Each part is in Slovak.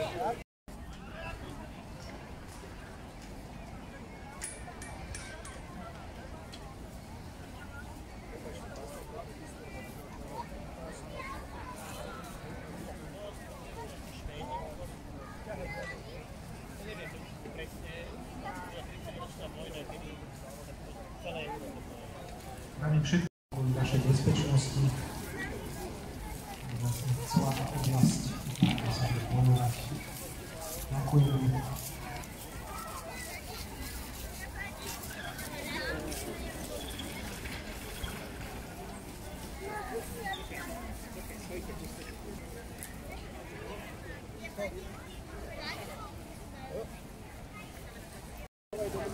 Gracias.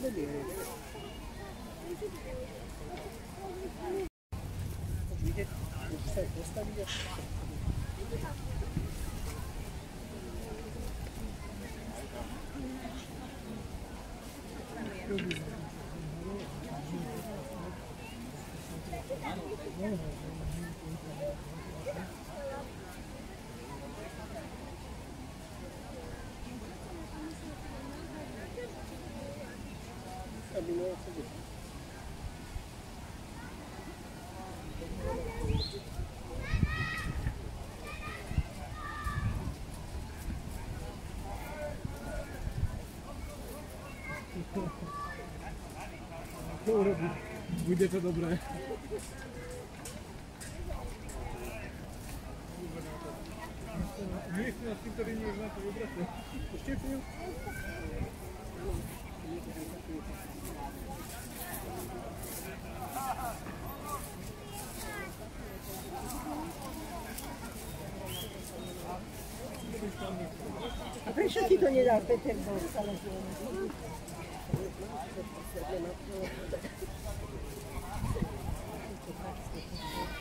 这里 Bude to dobré. Nie na tym terenie nie na to prečo ti to nedal Peter Thank you.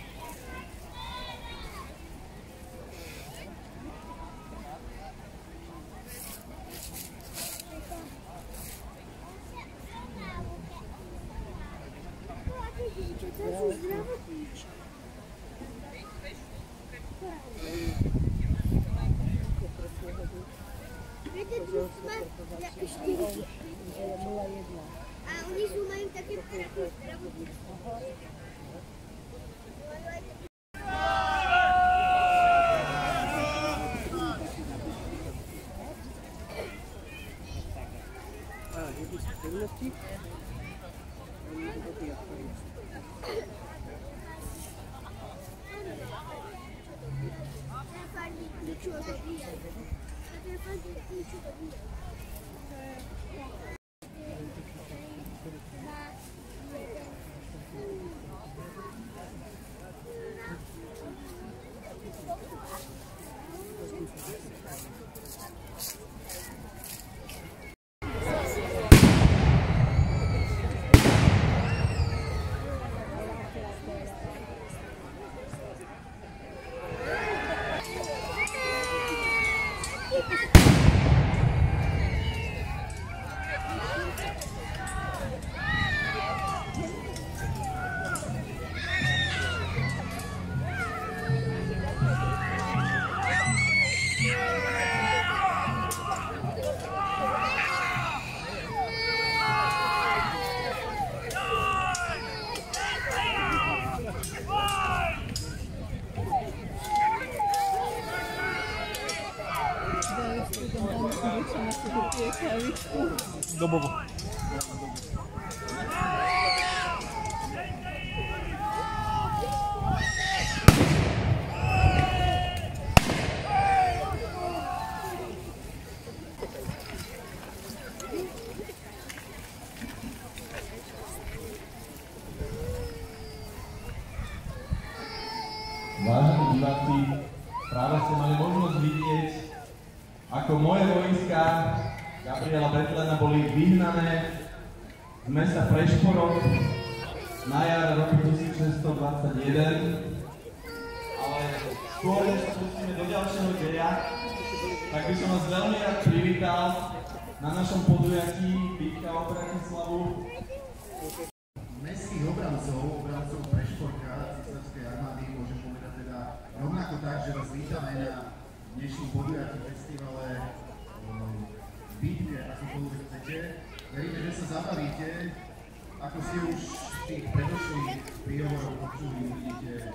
Ako ste už v tých predošlých príhovoroch počuli, uvidíte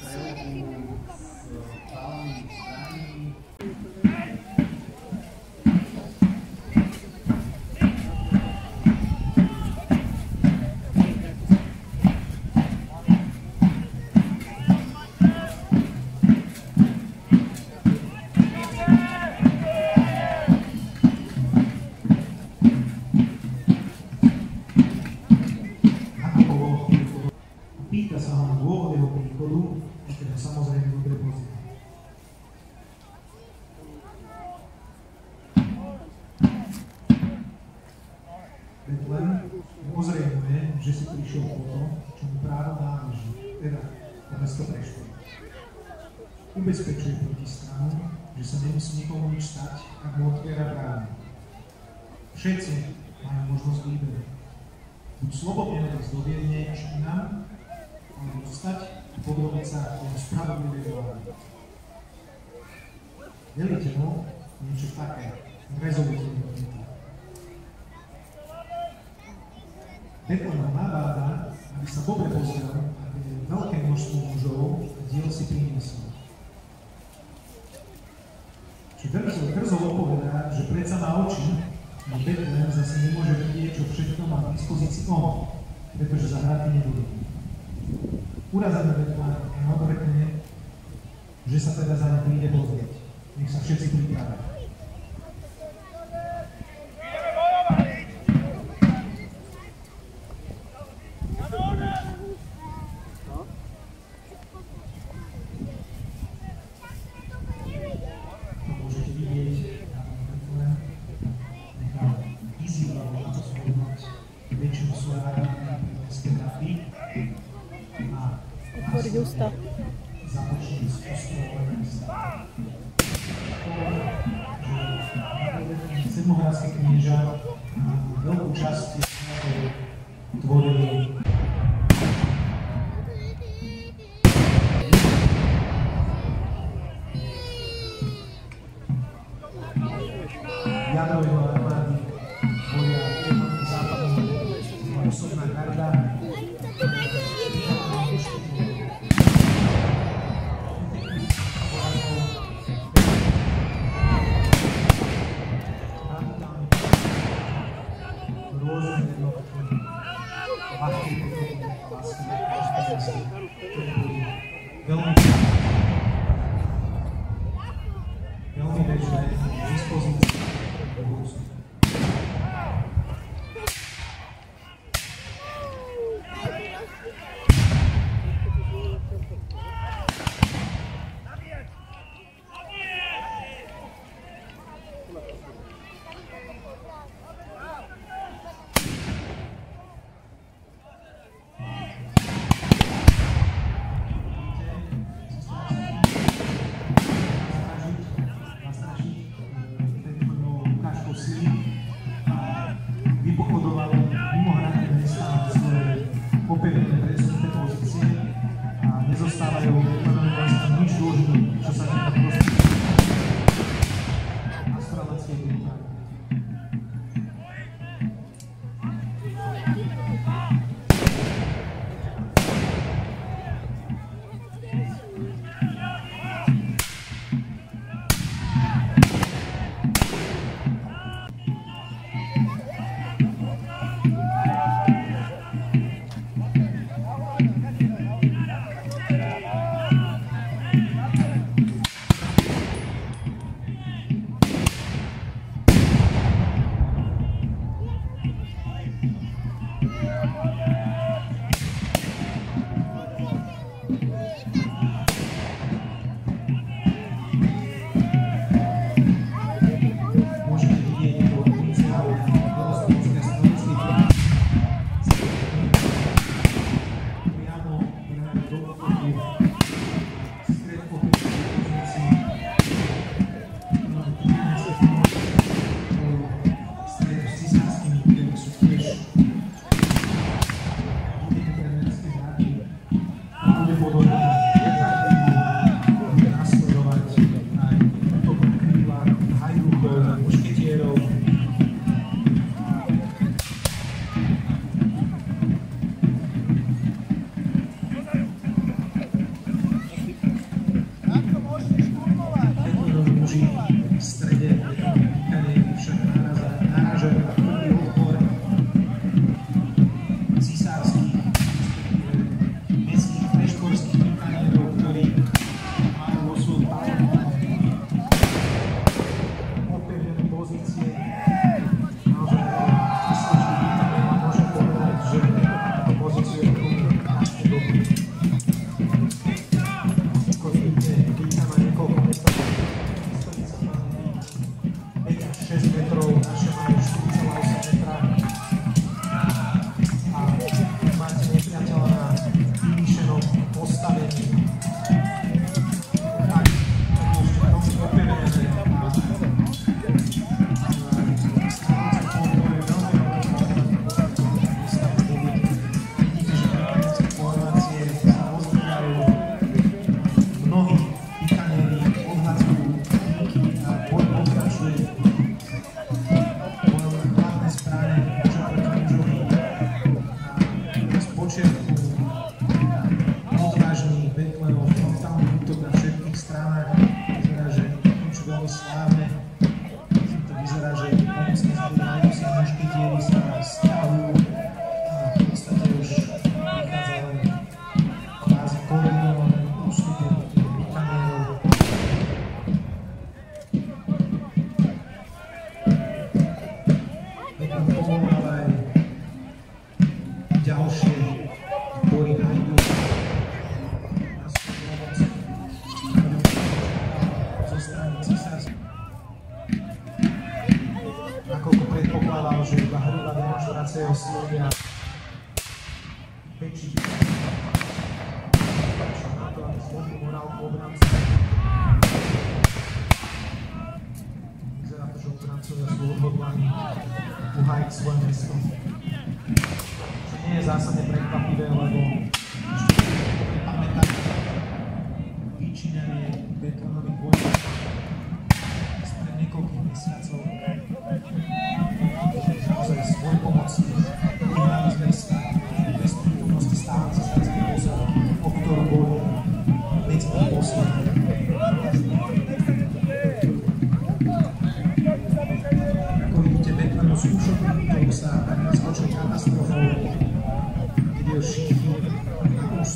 strelbu s palmi, zbraní, ako Ubezpečuje protistranu, že sa nemusí nikomu nič stať, ak mu otviera brány. Všetci majú možnosť výberu buď slobodne odísť do Viedne až inám, alebo zostať a podrobiť sa jeho spravodlivej vlády. Velíte mu niečo také, rezolutívne odmietá. Betlen ho nabáda, aby sa dobre pozrel, aby veľké množstvo mužov diel si priniesol. Či drzo, drzo opovedá, že predsa má oči, a Betlen zase nemôže vidieť, čo všetko má k dispozícii on, pretože za hráty nebudú. Urazený Betlen odrekne, že sa teda za ne príde pozrieť. Nech sa všetci pripravia. Jeho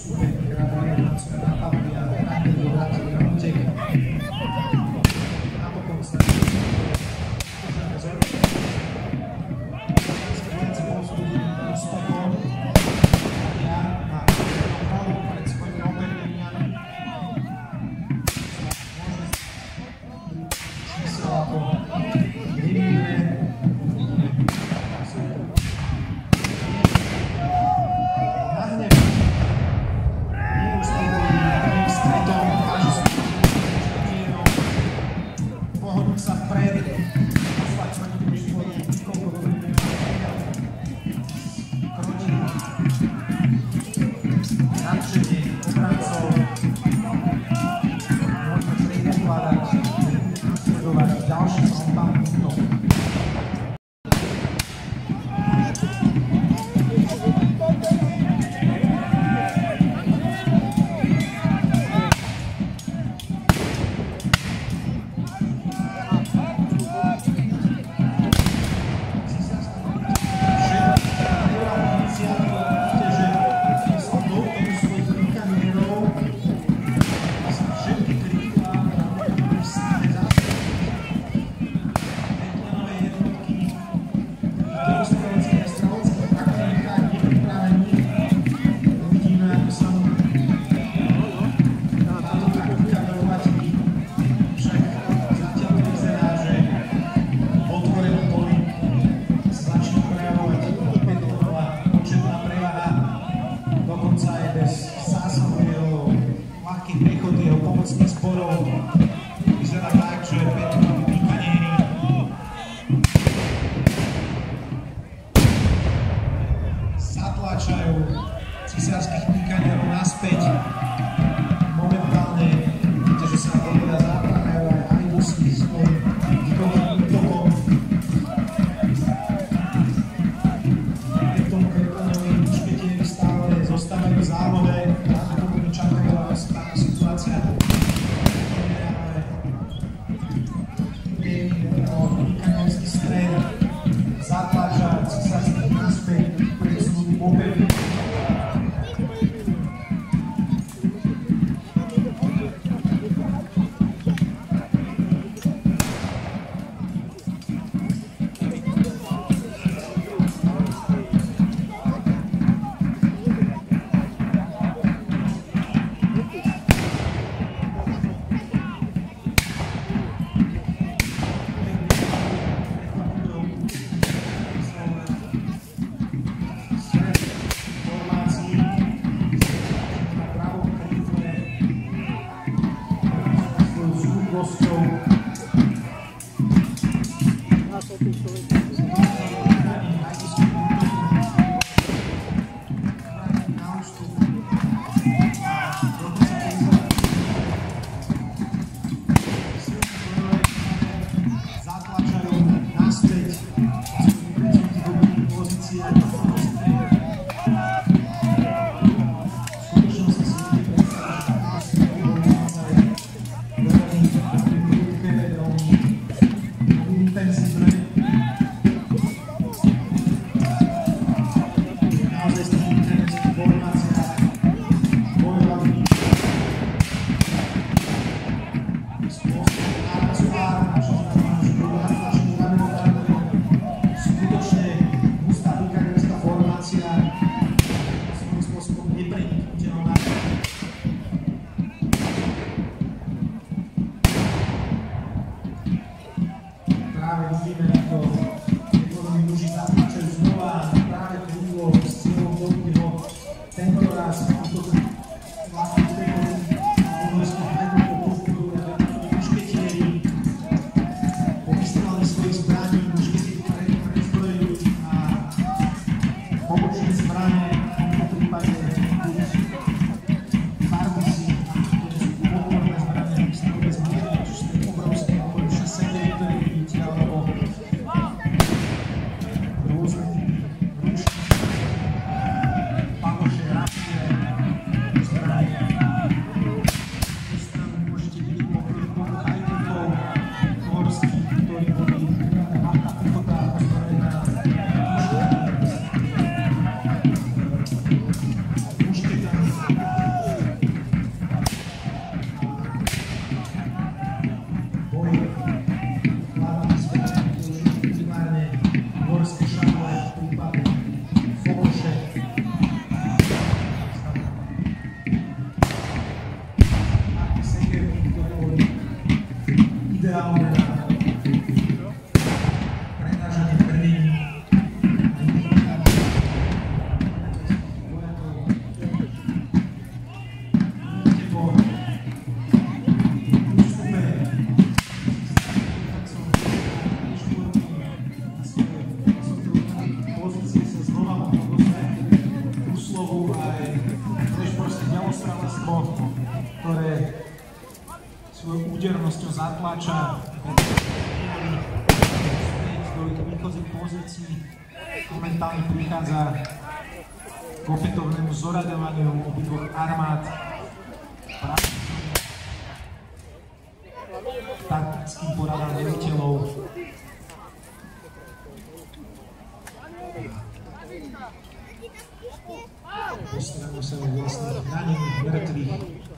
Estamos en el West Canyon número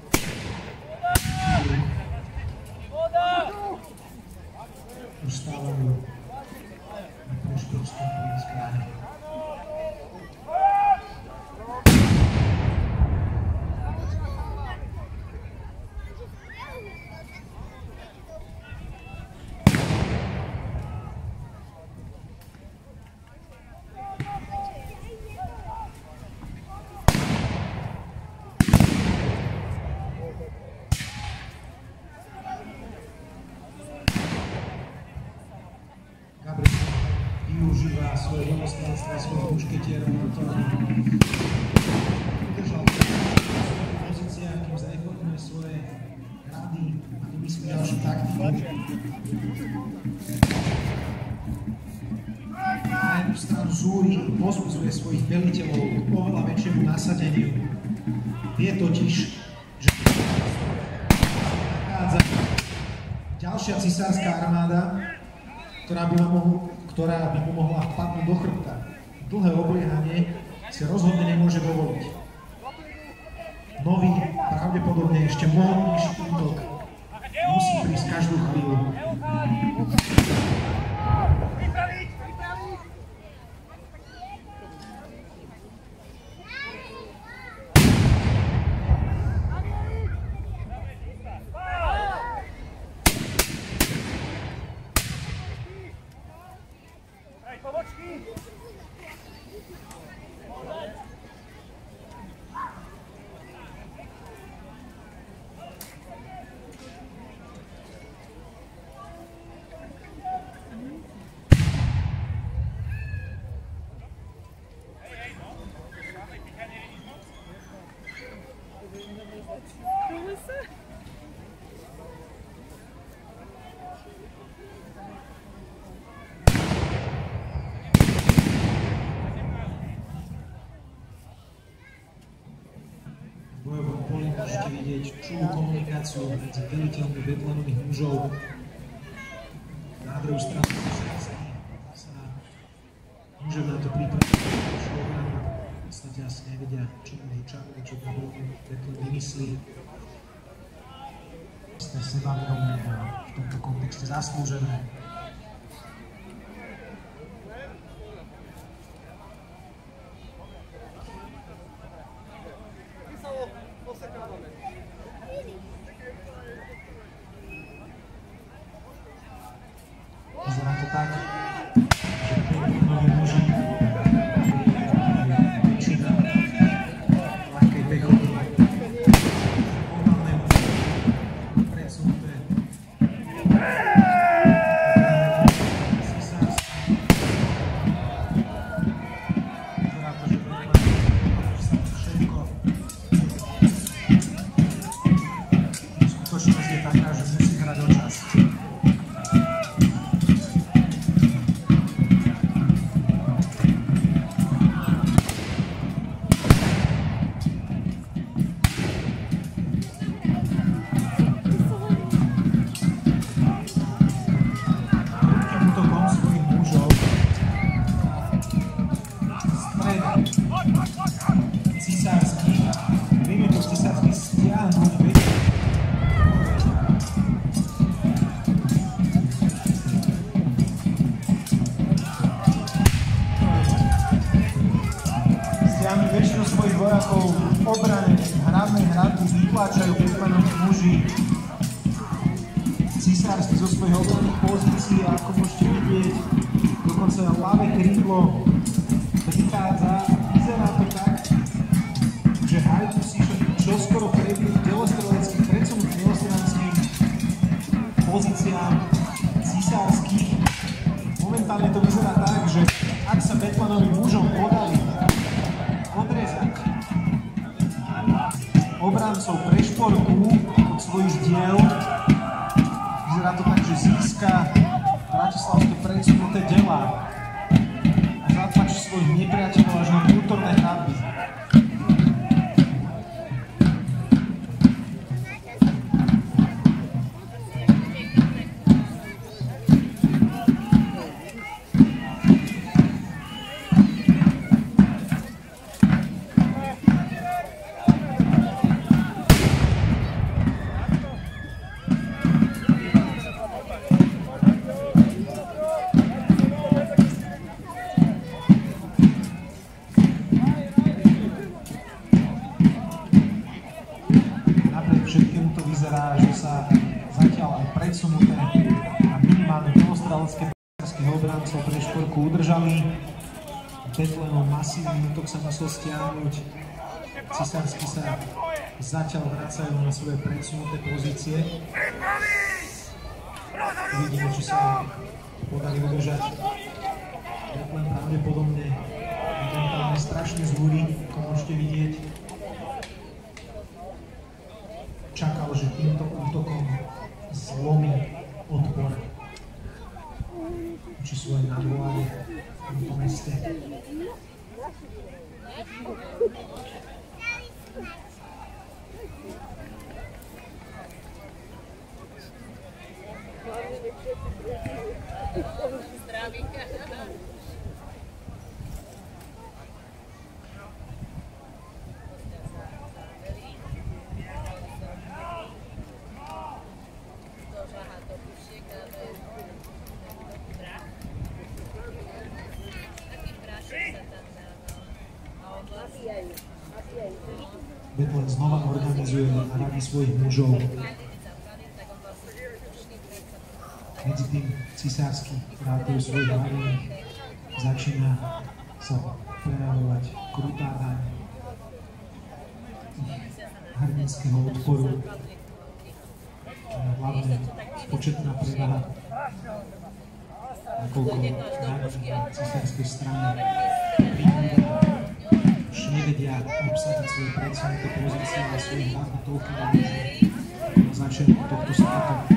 mušketierov na to, a vymyslí svojich veliteľov k oveľa väčšiemu nasadeniu. Vie totiž, že ďalšia cisárska armáda, ktorá by, mohol, ktorá mu mohla vpadnúť do chrbta. Dlhé obliehanie si rozhodne nemôže dovoliť. Nový, pravdepodobne ešte mohutnejší útok musí prísť každú chvíľu. V bojovom poli môžete čulú komunikáciu medzi veliteľmi Betlenových mužov. Na druhú stranu sa muže na to pripraviť, v podstate asi nevedia, čo môžu čakať, čo Betlen vymyslí. Ste sebavedomie v tomto kontexte zaslúžené. presunú tie delá a zatlačí svojich nepriateľov prežali. Betlenom masívny útok no sa musel stiahnuť. Cisársky sa zatiaľ vracajú na svoje predsunuté pozície. Uvidíme, či sa podarí udržať. Betlen pravdepodobne momentálne strašne zúri, ako môžete vidieť. Čakal, že týmto útokom zlomí odpor. ci si vuole lavorare un po' ukazujeme a ranní svojich mužov. Medzi tým cisársky vrátil svojich hlavných, začína sa prejavovať krutá daň hrdinského odporu. Hlavne početná prevaha nakoľko na cisárskej strane nevedja obsadziti svoje predstavnike po ozirci na svojih nakon toliko, znači, toliko to se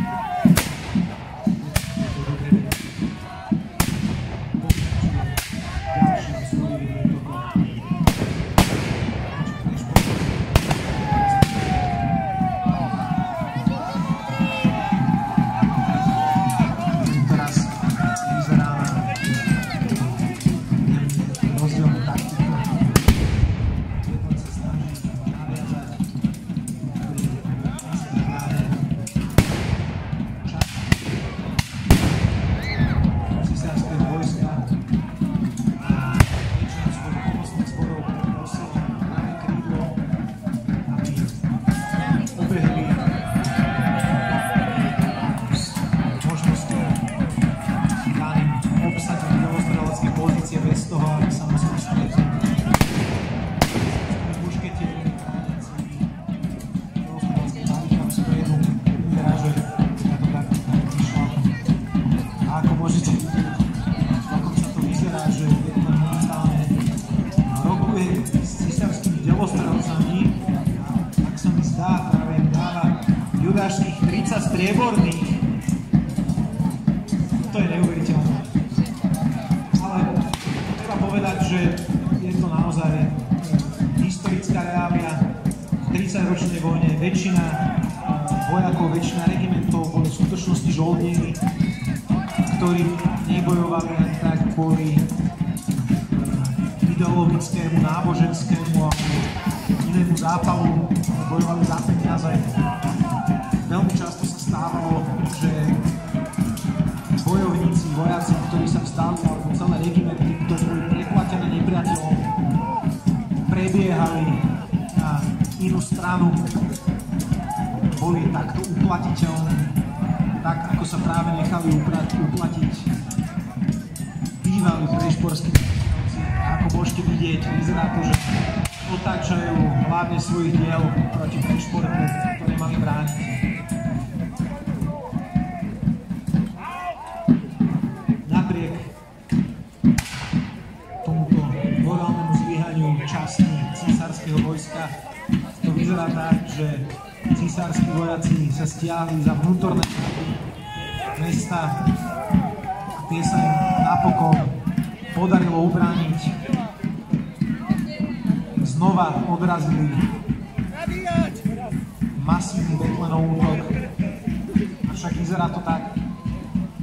že císarskí vojaci sa stiahli za vnútorné mesta a tie sa im napokon podarilo ubrániť. Znova odrazili masívny Betlenov útok. Avšak vyzerá to tak,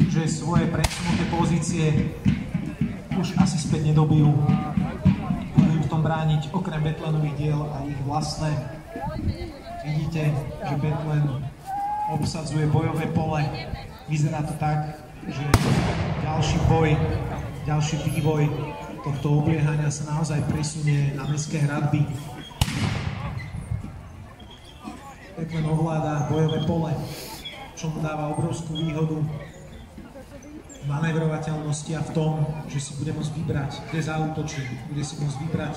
že svoje presunuté pozície už asi späť nedobijú. Budú v tom brániť okrem Betlenových diel a ich vlastné. Vidíte, že Betlen obsadzuje bojové pole. Vyzerá to tak, že ďalší boj, ďalší vývoj tohto obliehania sa naozaj presunie na mestské hradby. Betlen ovláda bojové pole, čo mu dáva obrovskú výhodu manevrovateľnosti a v tom, že si bude môcť vybrať, kde zautočí, bude si môcť vybrať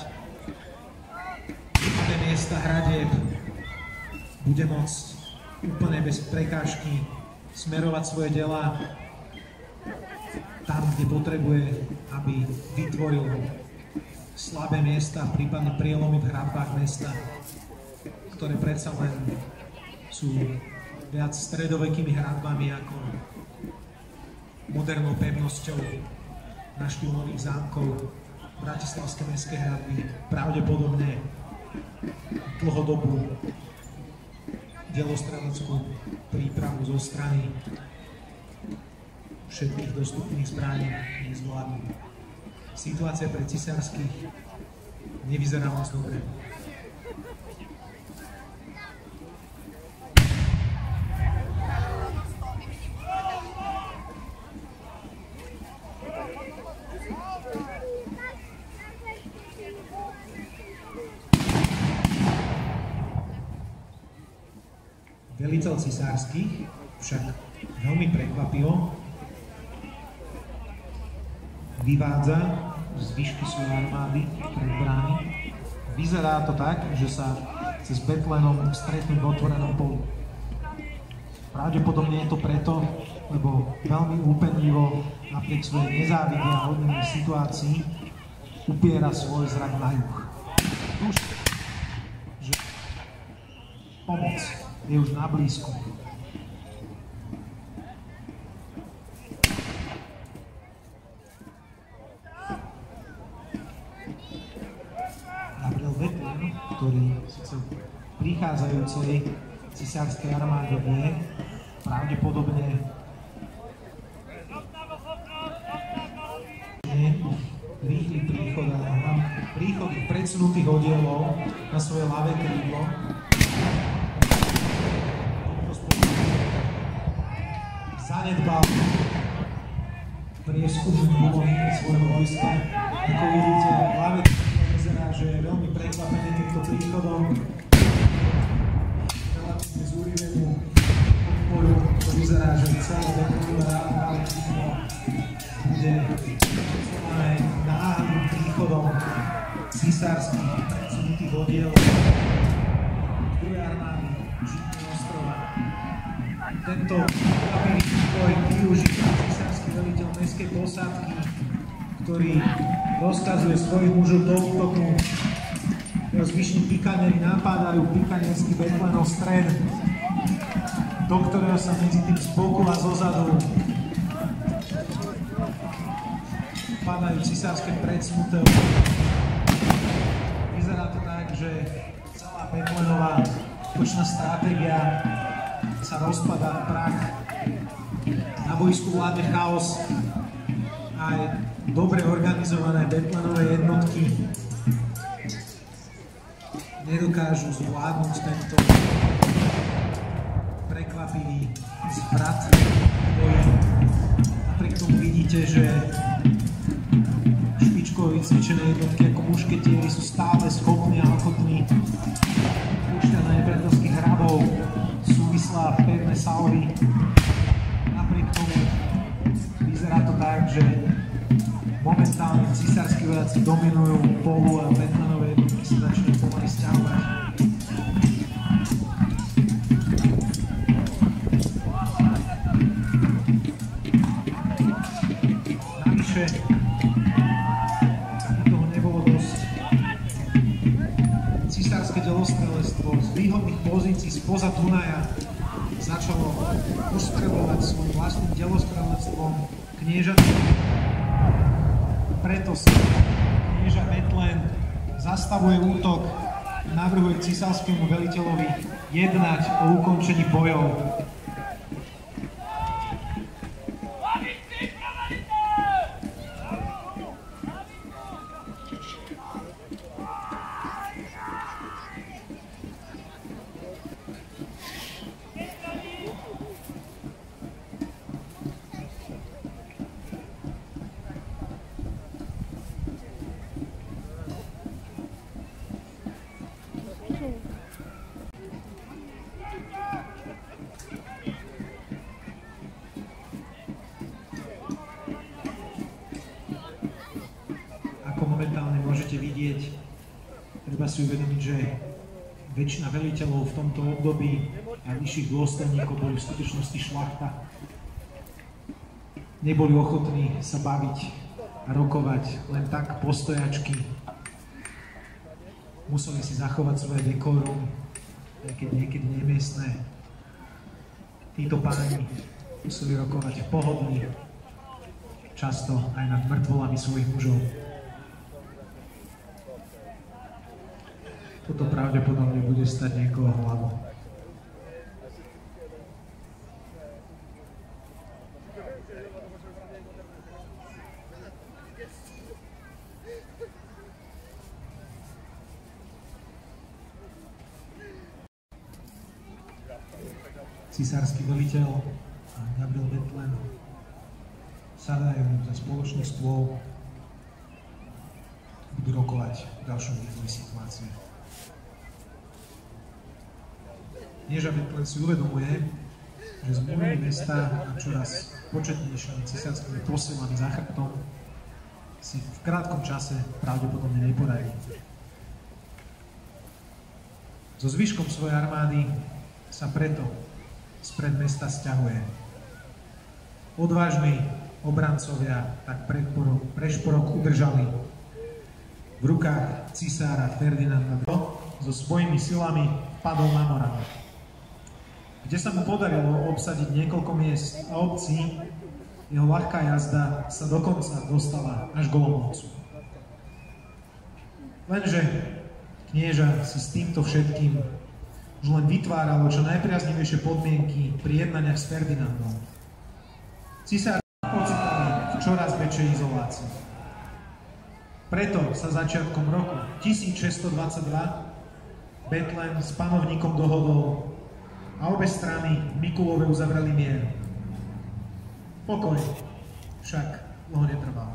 tie miesta hradieb, bude môcť úplne bez prekážky smerovať svoje dela tam, kde potrebuje, aby vytvoril slabé miesta, prípadne prielomy v hradbách mesta, ktoré predsa len sú viac stredovekými hradbami ako modernou pevnosťou na štýl nových zámkov. Bratislavské mestské hradby pravdepodobne dlhodobú delostreleckú prípravu zo strany všetkých dostupných zbraní nezvládnu. Situácia pre cisárskych nevyzerá moc dobre. Veliteľ cisárskych však veľmi prekvapivo vyvádza zvyšky svojej armády pred brány. Vyzerá to tak, že sa cez Betlenom stretnú v otvorenom poli. Pravdepodobne je to preto, lebo veľmi úpenlivo napriek svojej nezávide a hodnej situácii upiera svoj zrak na juh. Už, že pomoc je už na blízku. Gabriel Vetlen, ktorý síce v prichádzajúcej cisárskej armáde vie, pravdepodobne rýchly príchod a príchod predsunutých oddielov na svoje ľavé krídlo zanedbal prieskumu svojho vojska. Ako vidíte, hlavne vyzerá, že je veľmi prekvapený týmto príchodom. Vyzerá, že celé Betlové rád bude aj náhodným príchodom císarských predsunutých oddielov druhej armády Žitného ostrova. Tento prekvapivý vývoj využil císarský veliteľ mestskej posádky, ktorý rozkazuje svojich mužov do útoku. Zvyšní pikanery napádajú pikanerský Betlenov stred, do ktorého sa medzi tým z boku a zozadu padajú cisárske predsunuté Vyzerá to tak, že celá Betlenová útočná stratégia sa rozpadá v prach. Na boisku vládne chaos. Aj dobre organizované Betlenové jednotky nedokážu zvládnuť tento prekvapivý zvrat. Napriek tomu vidíte, že špičkovo vycvičené jednotky ako mušketieri sú stále schopní a ochotní púšťať na nepriateľských hrabov súvislá pevné salvy. Napriek tomu vyzerá to tak, že momentálne císarskí vojaci dominujú polu jednać o ukończenie boju období a vyšších dôstojníkov boli v skutočnosti šlachta. Neboli ochotní sa baviť a rokovať len tak postojačky. Museli si zachovať svoje dekorum, aj keď niekedy nemiestné. Títo páni museli rokovať v často aj nad mŕtvolami svojich mužov. Toto pravdepodobne bude stať niekoho hlavu. A Gabriel Betlen sadajú za spoločný stôl budú rokovať v ďalšom vývoji situácie. Knieža Betlen si uvedomuje, že z múry mesta a čoraz početnejšími cisárskymi posilami za chrbtom si v krátkom čase pravdepodobne neporadí. So zvyškom svojej armády sa preto spred mesta stiahuje. Odvážni obrancovia tak predporok, prešporok udržali v rukách cisára Ferdinanda so svojimi silami padol na Moravu, kde sa mu podarilo obsadiť niekoľko miest a obcí, jeho ľahká jazda sa dokonca dostala až k Olomoucu. Lenže knieža si s týmto všetkým už len vytváralo čo najpriaznivejšie podmienky pri jednaniach s Ferdinandom. Cisár pocitali v čoraz väčšej izolácii. Preto sa začiatkom roku 1622 Betlen s panovníkom dohodol a obe strany Mikulove uzavreli mier. Pokoj však dlho netrval.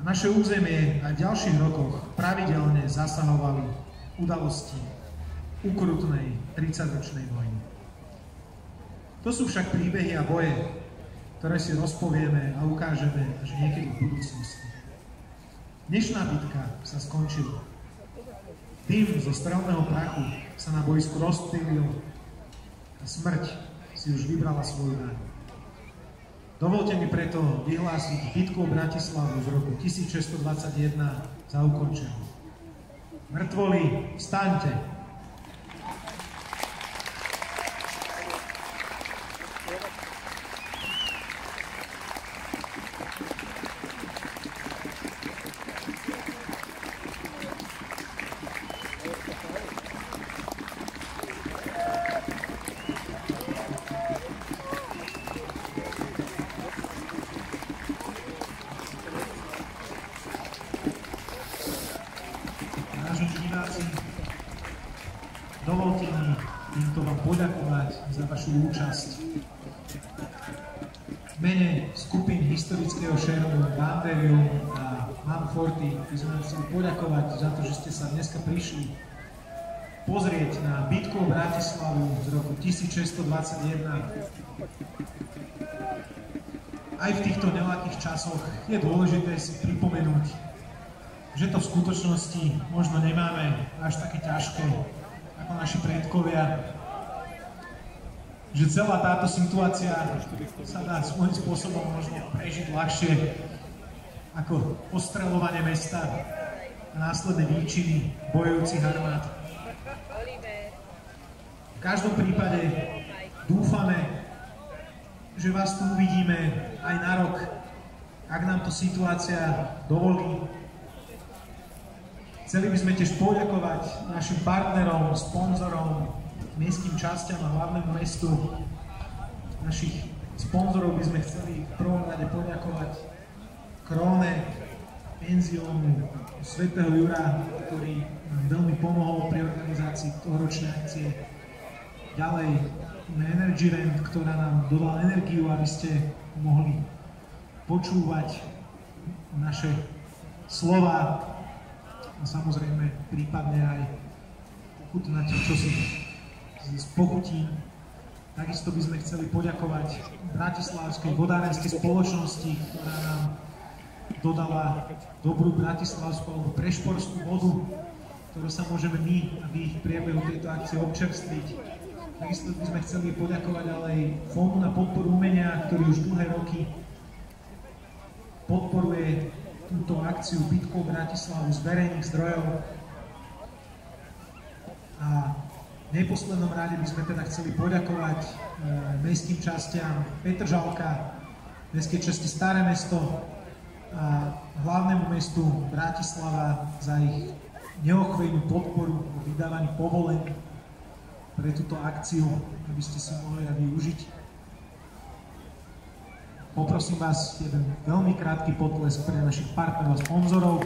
A naše územie aj v ďalších rokoch pravidelne zasahovali udalosti ukrutnej 30-ročnej vojny. To sú však príbehy a boje, ktoré si rozpovieme a ukážeme až niekedy v budúcnosti. Dnešná bitka sa skončila. Tým zo strelného prachu sa na bojsku rozptýlil a smrť si už vybrala svoju daň. Dovolte mi preto vyhlásiť bitku o Bratislavu z roku 1621 za ukončenú. Mŕtvoli, vstaňte! Vašu účasť. V mene skupín historického šermu Banderium a Mam Forty by sme chceli poďakovať za to, že ste sa dneska prišli pozrieť na bitku o Bratislavu z roku 1621. Aj v týchto nelakých časoch je dôležité si pripomenúť, že to v skutočnosti možno nemáme až také ťažké ako naši predkovia. Že celá táto situácia sa dá svojím spôsobom možno prežiť ľahšie ako ostreľovanie mesta a následné výčiny bojujúcich armád. V každom prípade dúfame, že vás tu uvidíme aj na rok, ak nám to situácia dovolí. Chceli by sme tiež poďakovať našim partnerom, sponzorom, mestským častiam a hlavnému mestu. Našich sponzorov by sme chceli v prvom rade poďakovať Króne, penziónu svätého Jura, ktorý nám veľmi pomohol pri organizácii tohoročnej akcie. Ďalej Energy Rent, ktorá nám dodala energiu, aby ste mohli počúvať naše slova a samozrejme prípadne aj ochutnať čosi z pochutí. Takisto by sme chceli poďakovať Bratislavskej vodárenskej spoločnosti, ktorá nám dodala dobrú bratislavskú alebo prešporskú vodu, ktorú sa môžeme my a vy v priebehu tejto akcie občerstviť. Takisto by sme chceli poďakovať ale aj Fondu na podporu umenia, ktorý už dlhé roky podporuje túto akciu Bitkou Bratislavu z verejných zdrojov. A v neposlednom rade by sme teda chceli poďakovať e, mestským častiam Petržalka, mestskej časti Staré mesto a hlavnému mestu Bratislava za ich neochvejnú podporu o vydávaní povolení pre túto akciu, aby ste si mohli aj využiť. Poprosím vás jeden veľmi krátky potlesk pre našich partnerov a sponzorov.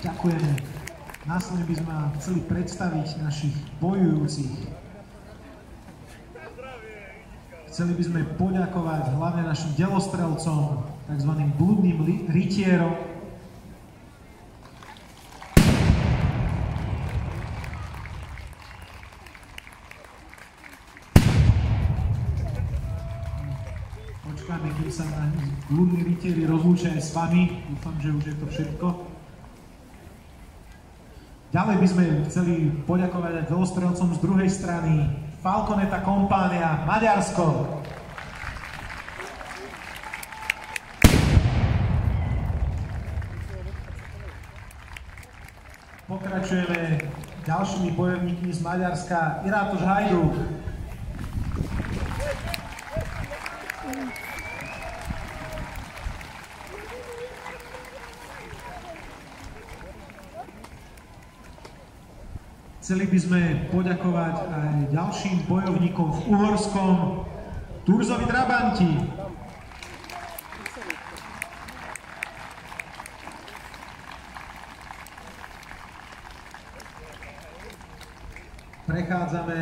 Ďakujeme. Následne by sme chceli predstaviť našich bojujúcich. Chceli by sme poďakovať hlavne našim delostrelcom, tzv. bludným rytierom, Počkáme, kým sa na rytieri rozlúčia aj s vami. Dúfam, že už je to všetko. Ďalej by sme chceli poďakovať aj delostrelcom z druhej strany. Falconeta kompánia, Maďarsko. Pokračujeme ďalšími bojovníkmi z Maďarska. Irátoš Hajduk. Chceli by sme poďakovať aj ďalším bojovníkom v Uhorskom, Turzovi Trabanti. Prechádzame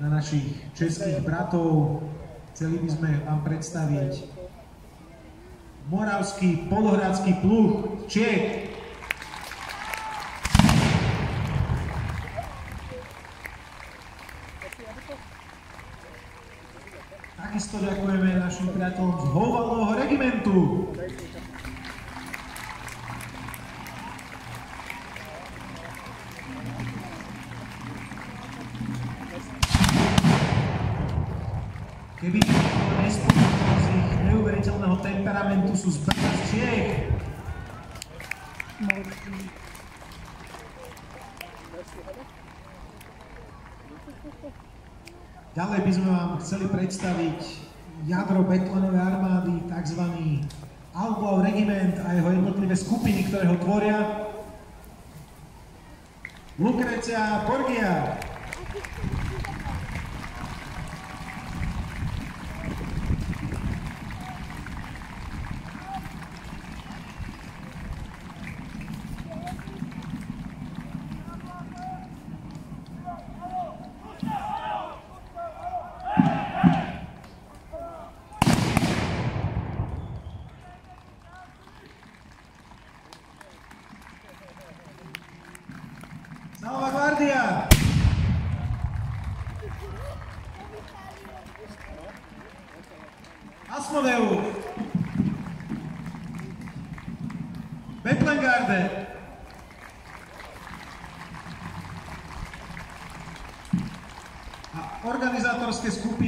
na našich českých bratov. Chceli by sme vám predstaviť Moravský polohradský pluh Čech. Takisto ďakujeme našim priateľom z Hovaldovho regimentu. Keby nespomínal z ich neuveriteľného temperamentu, sú z z Čiech. Ďalej by sme vám chceli predstaviť jadro Betlenovej armády, tzv. Outlaw Regiment a jeho jednotlivé skupiny, ktoré ho tvoria. Lucrecia Borgia.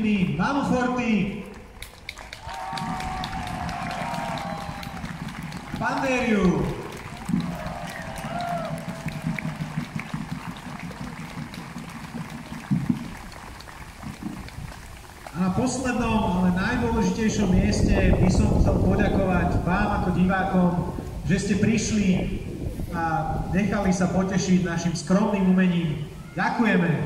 Jimmy Manuforti, Pandériu, A na poslednom, ale najdôležitejšom mieste by som chcel poďakovať vám ako divákom, že ste prišli a nechali sa potešiť našim skromným umením. Ďakujeme.